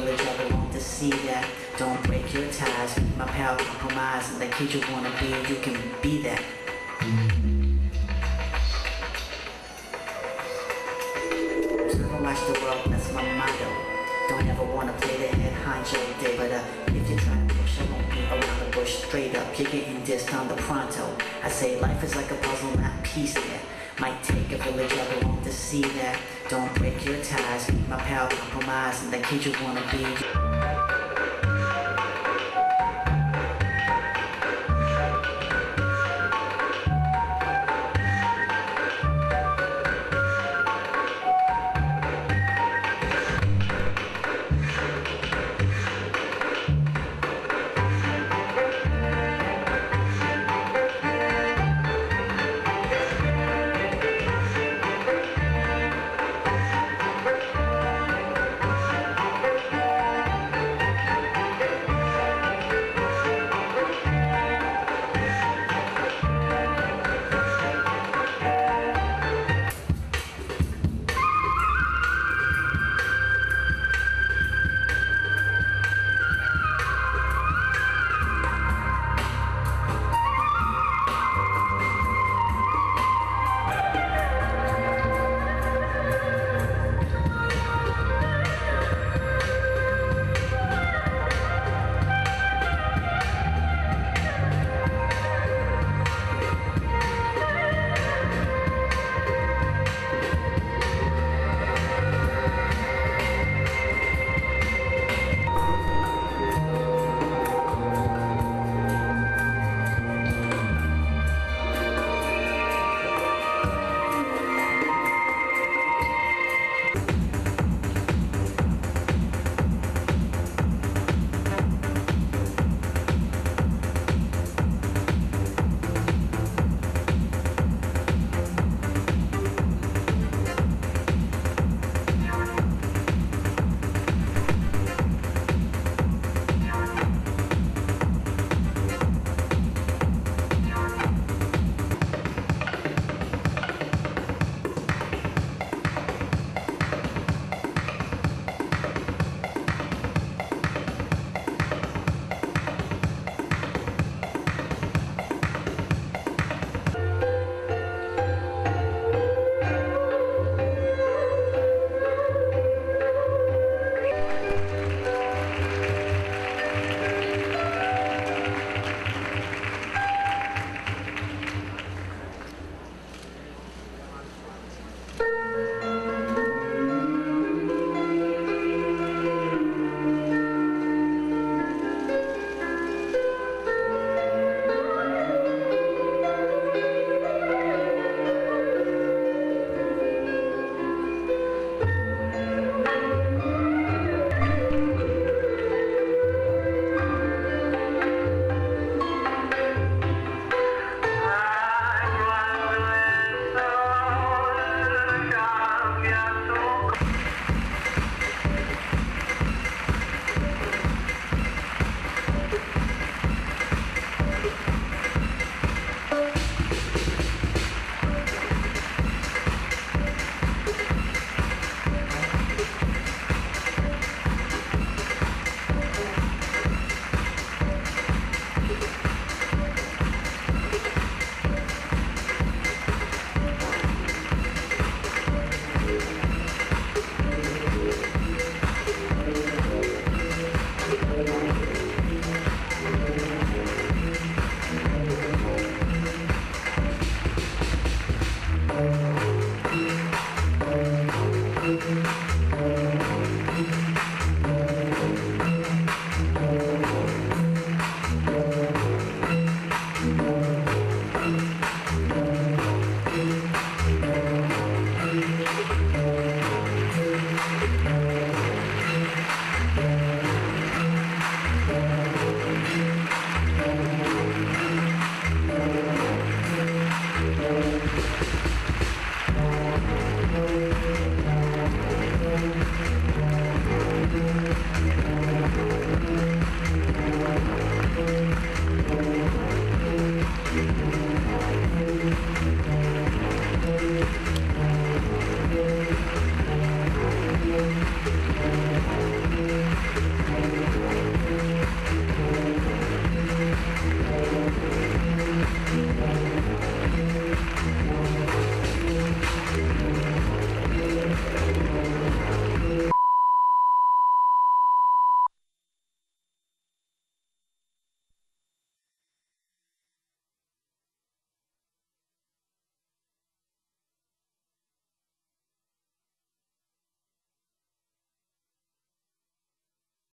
village, I don't want to see that. Don't break your ties, my pal compromise. And the kid you wanna be, you can be that. Observe and watch the world, that's my motto. Don't ever wanna play the head honcho but uh, if you try to push, I won't be around bush straight up. You're getting dissed on the pronto. I say life is like a puzzle, not piece there. Might take a village, I belong to see that. Don't break your ties, my pal compromise, and the kid you wanna be. Santo.